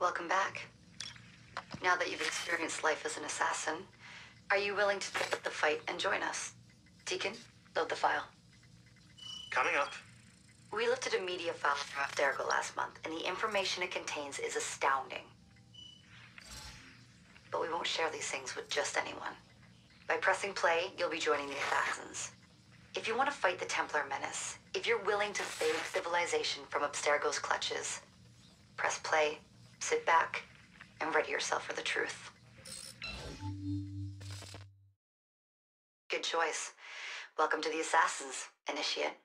Welcome back. Now that you've experienced life as an assassin, are you willing to take up the fight and join us? Deacon, load the file. Coming up. We lifted a media file from Abstergo last month, and the information it contains is astounding. But we won't share these things with just anyone. By pressing play, you'll be joining the Assassins. If you want to fight the Templar menace, if you're willing to save civilization from Abstergo's clutches, press play, sit back, and ready yourself for the truth. Good choice. Welcome to the Assassins, Initiate.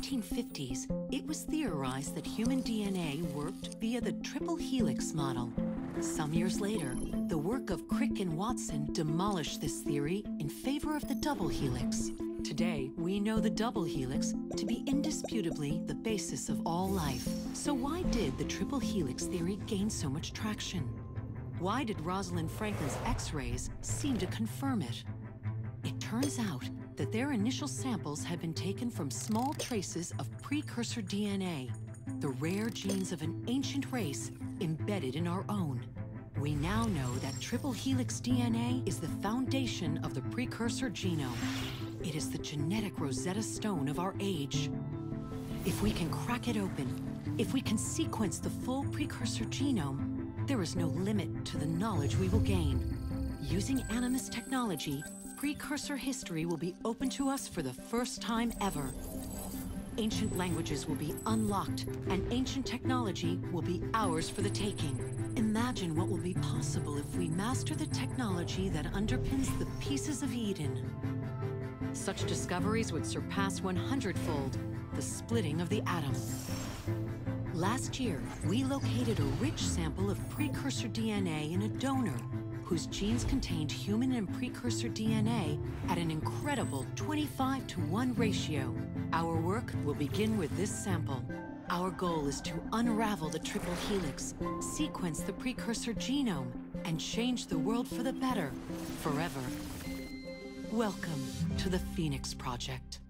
1950s, it was theorized that human DNA worked via the triple helix model. Some years later, the work of Crick and Watson demolished this theory in favor of the double helix. Today, we know the double helix to be indisputably the basis of all life. So why did the triple helix theory gain so much traction? Why did Rosalind Franklin's X-rays seem to confirm it? It turns out that their initial samples had been taken from small traces of precursor DNA, the rare genes of an ancient race embedded in our own. We now know that triple helix DNA is the foundation of the precursor genome. It is the genetic Rosetta Stone of our age. If we can crack it open, if we can sequence the full precursor genome, there is no limit to the knowledge we will gain. Using Animus technology, precursor history will be open to us for the first time ever. Ancient languages will be unlocked, and ancient technology will be ours for the taking. Imagine what will be possible if we master the technology that underpins the pieces of Eden. Such discoveries would surpass 100-fold the splitting of the atom. Last year, we located a rich sample of precursor DNA in a donor whose genes contained human and precursor DNA at an incredible 25 to 1 ratio. Our work will begin with this sample. Our goal is to unravel the triple helix, sequence the precursor genome, and change the world for the better, forever. Welcome to the Phoenix Project.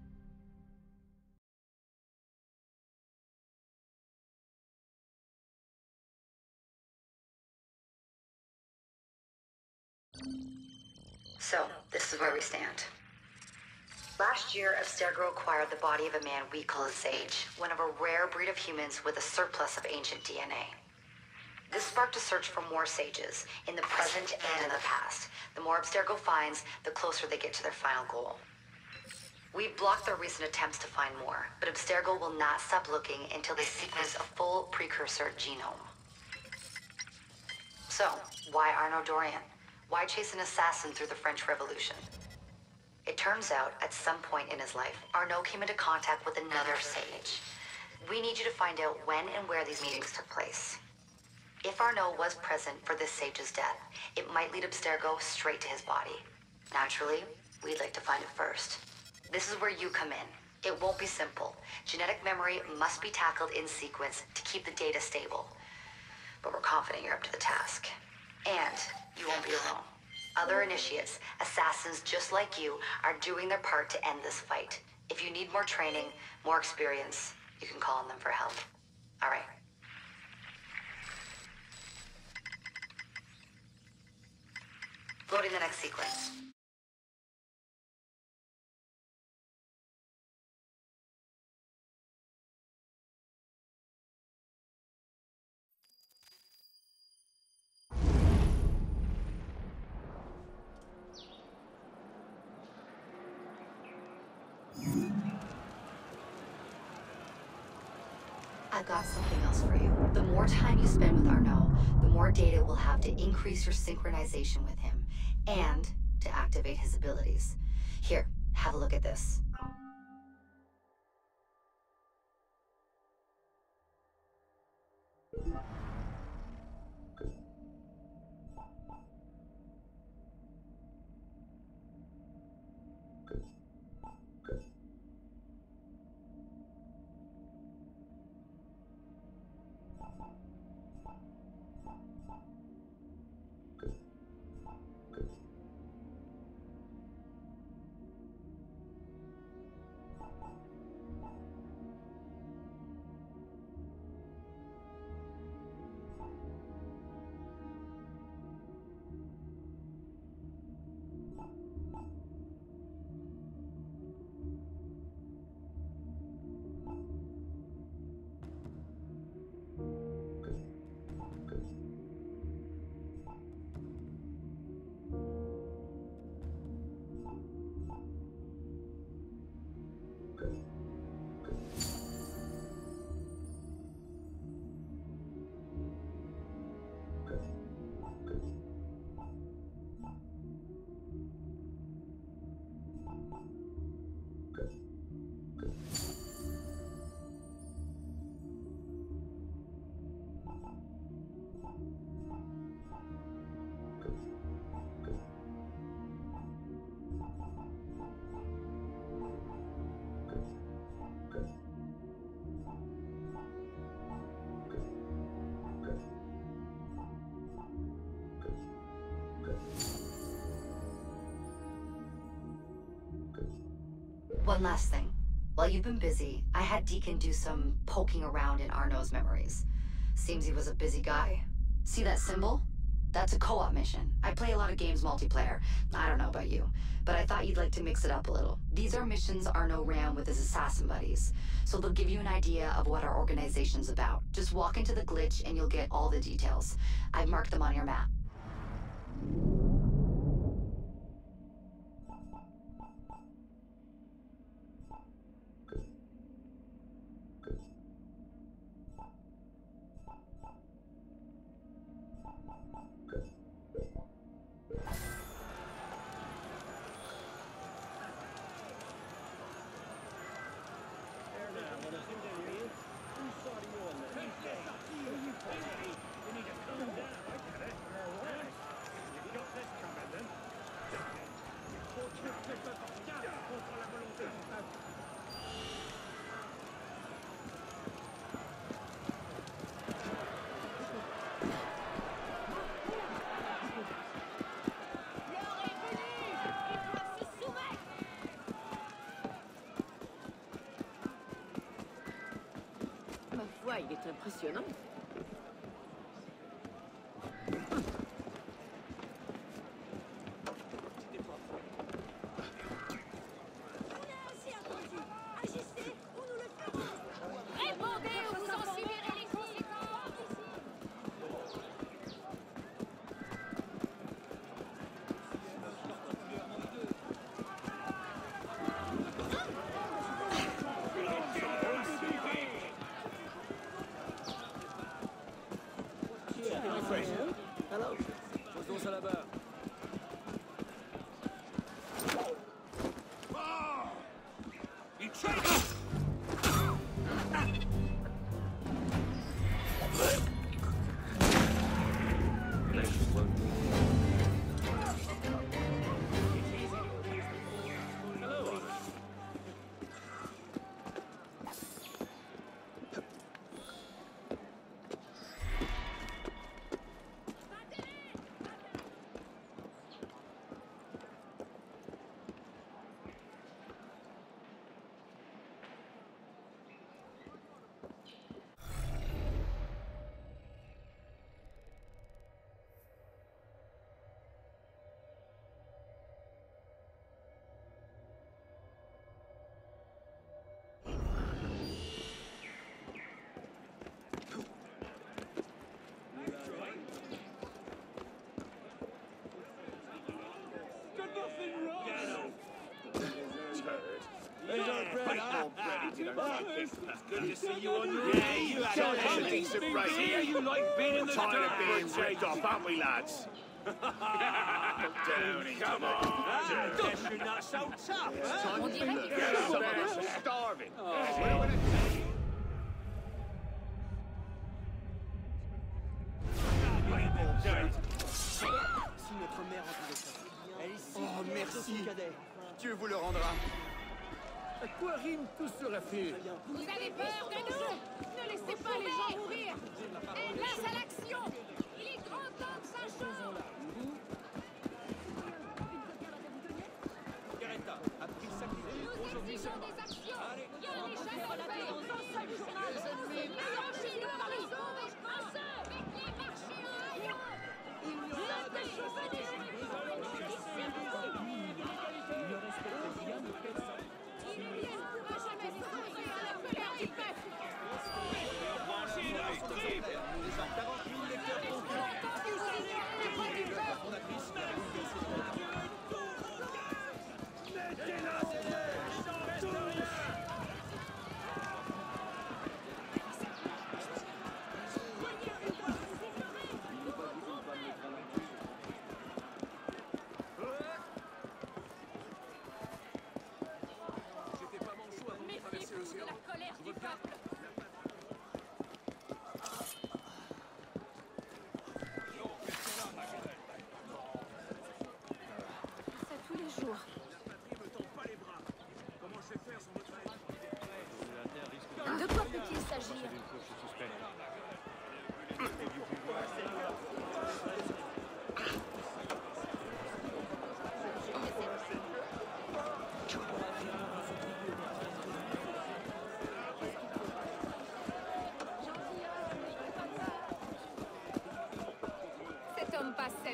So, this is where we stand. Last year, Abstergo acquired the body of a man we call a Sage, one of a rare breed of humans with a surplus of ancient DNA. This sparked a search for more sages, in the present and in the past. The more Abstergo finds, the closer they get to their final goal. We've blocked their recent attempts to find more, but Abstergo will not stop looking until they sequence a full precursor genome. So, why Arno Dorian? Why chase an assassin through the French Revolution? It turns out, at some point in his life, Arno came into contact with another sage. We need you to find out when and where these meetings took place. If Arno was present for this sage's death, it might lead Abstergo straight to his body. Naturally, we'd like to find it first. This is where you come in. It won't be simple. Genetic memory must be tackled in sequence to keep the data stable. But we're confident you're up to the task. And you won't be alone. Other initiates, assassins just like you, are doing their part to end this fight. If you need more training, more experience, you can call on them for help. All right. Loading the next sequence. More time you spend with Arno, the more data we'll have to increase your synchronization with him, and to activate his abilities. Here, have a look at this. One last thing. While you've been busy, I had Deacon do some poking around in Arno's memories. Seems he was a busy guy. See that symbol? That's a co-op mission. I play a lot of games multiplayer. I don't know about you, but I thought you'd like to mix it up a little. These are missions Arno ran with his assassin buddies, so they'll give you an idea of what our organization's about. Just walk into the glitch and you'll get all the details. I've marked them on your map. Il est impressionnant. à la barre. Là-bas. Good to see you on your Yeah, you had a decent race. Here you like being in the Tired of being rigged off, aren't we, lads? Down, come on. Guess you're not so tough, huh? On dirait qu'il Get faut up there, it's starving. Si notre mère entendait ça. Elle est ici. Oh, merci. Dieu vous le rendra. À quoi rime tout ce raffut Vous avez peur de nous? Ne laissez pas les gens mourir. Et place à l'action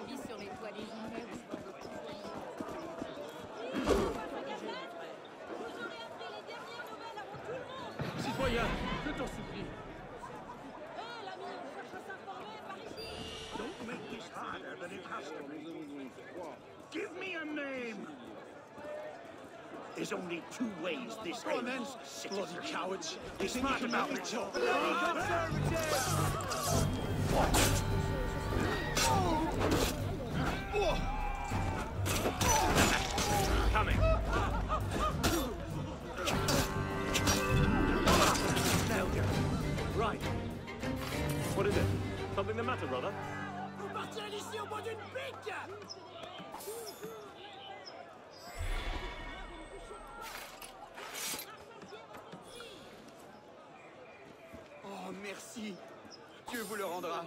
ta sur les je t'en supplie. Don't make this harder than it has to be. Give me a name! There's only two ways this oh, ends. Bloody cowards. Be smart about it. Bloody conservatives! Vous partirez d'ici au bout d'une pique Oh, merci. Dieu vous le rendra.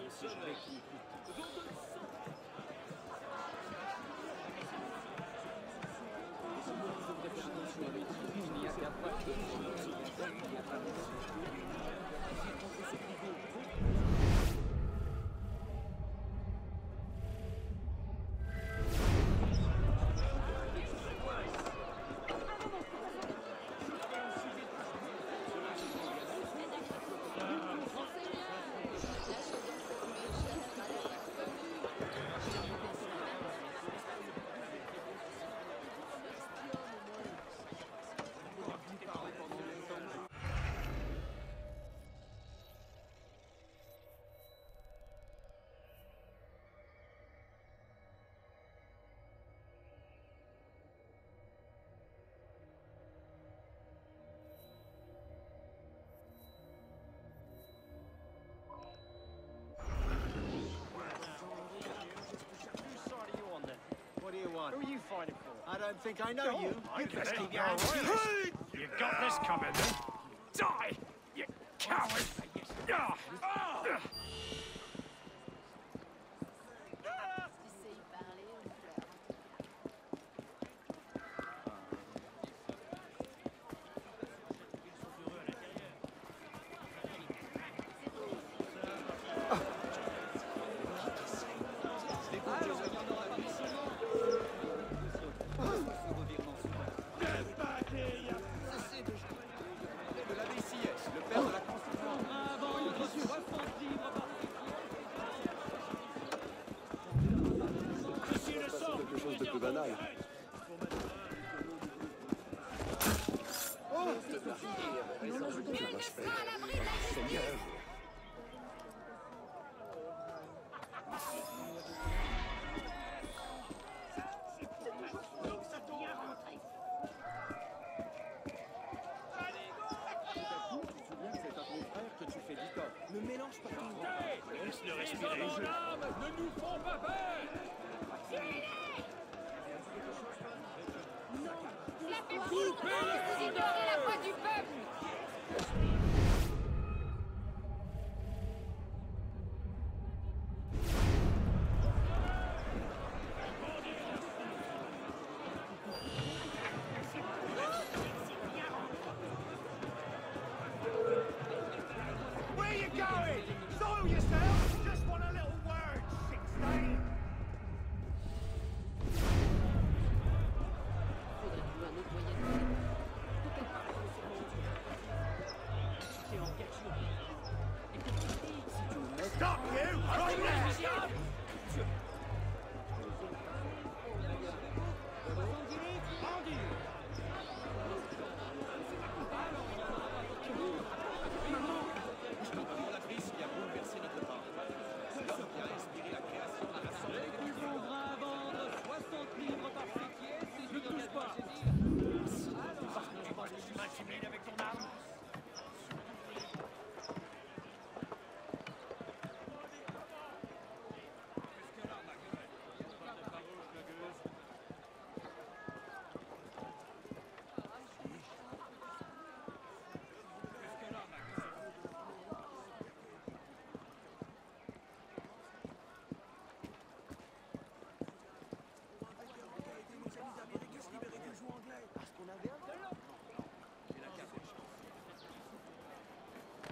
Fighting for? I don't think I know you. You best keep your hands You got this coming, then. Die, you coward! Ah! Ah! banal. Oh,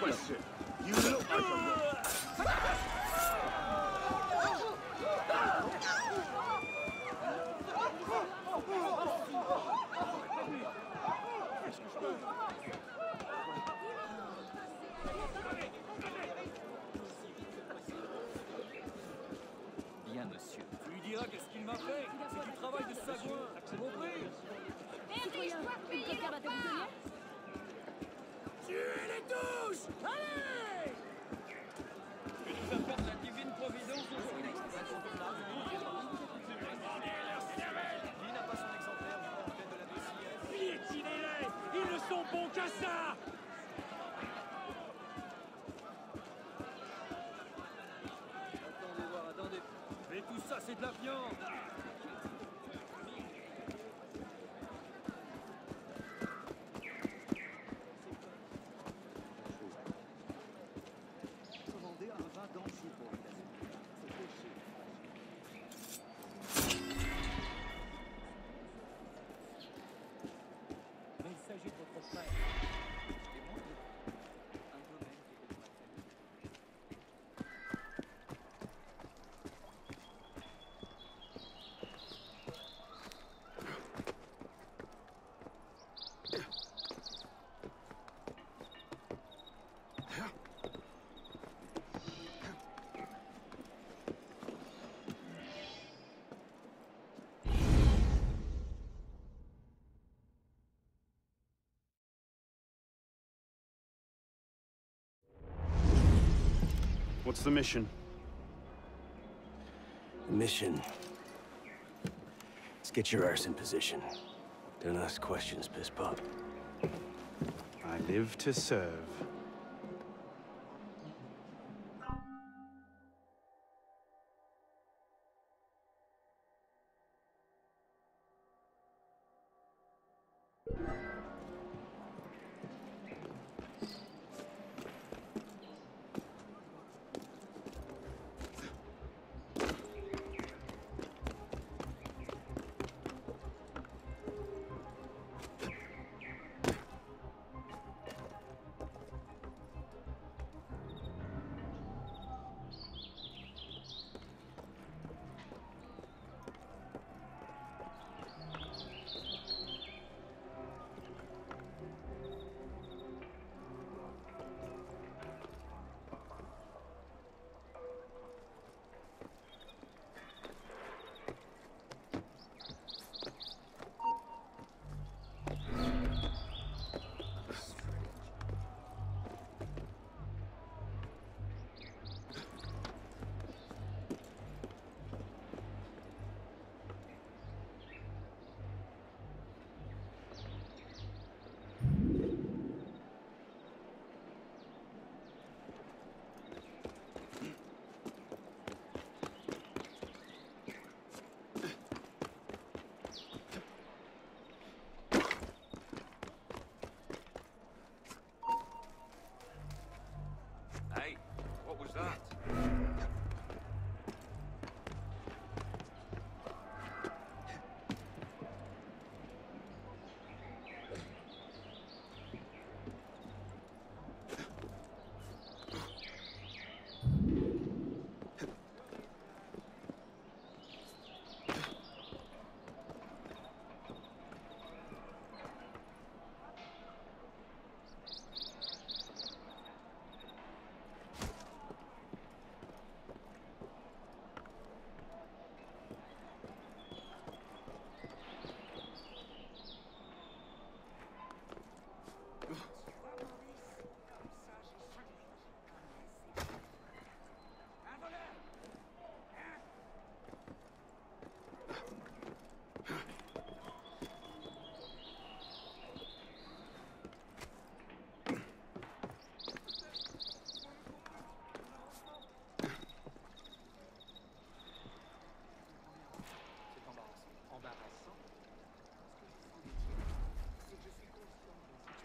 Listen. c'est de la viande. What's the mission? The mission. Let's get your arse in position. Don't ask questions, piss pop. I live to serve.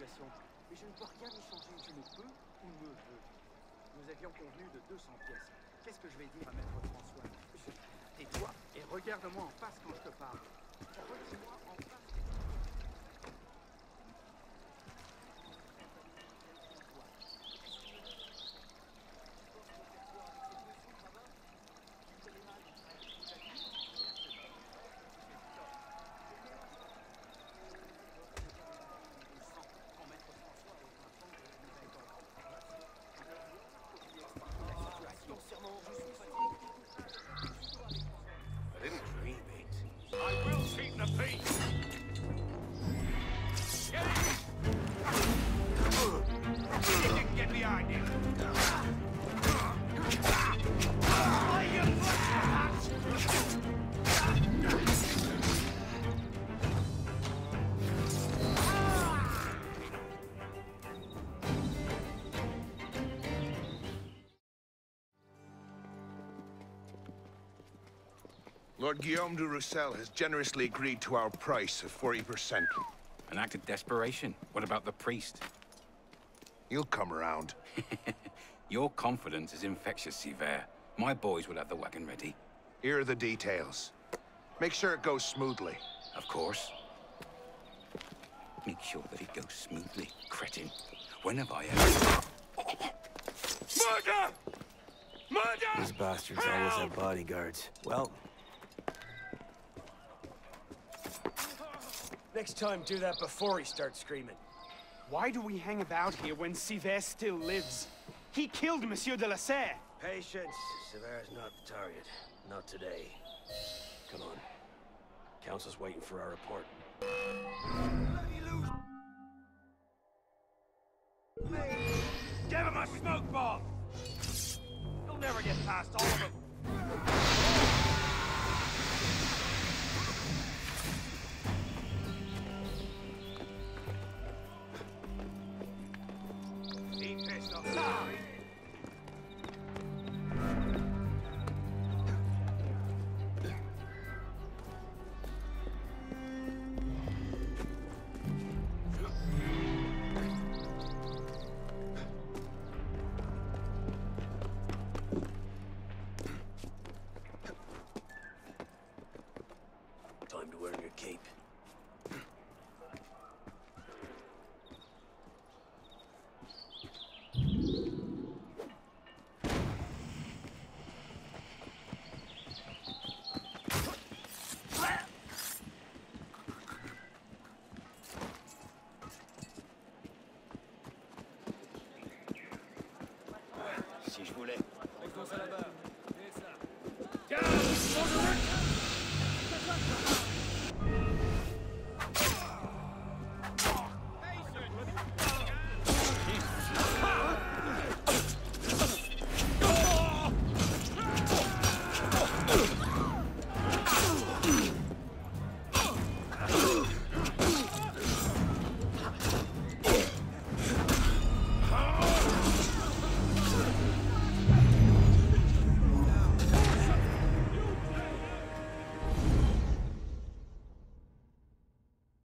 Et je ne peux rien y changer. Je ne peux ou ne veux. Nous avions convenu de 200 pièces. Qu'est-ce que je vais dire à Maître François? Tais-toi et regarde-moi en face quand je te parle. En Lord Guillaume de Roussel has generously agreed to our price of 40%. An act of desperation. What about the priest? He'll come around. Your confidence is infectious, Sivert. My boys will have the wagon ready. Here are the details. Make sure it goes smoothly. Of course. Make sure that it goes smoothly, cretin. When have I ever... Murder! Murder! These bastards always have bodyguards. Well... Next time, do that before he starts screaming. Why do we hang about here when Sivert still lives? He killed Monsieur de la Serre. Patience. Sivert's not the target. Not today. Come on. Council's waiting for our report. Give him a smoke bomb! You'll never get past all of them.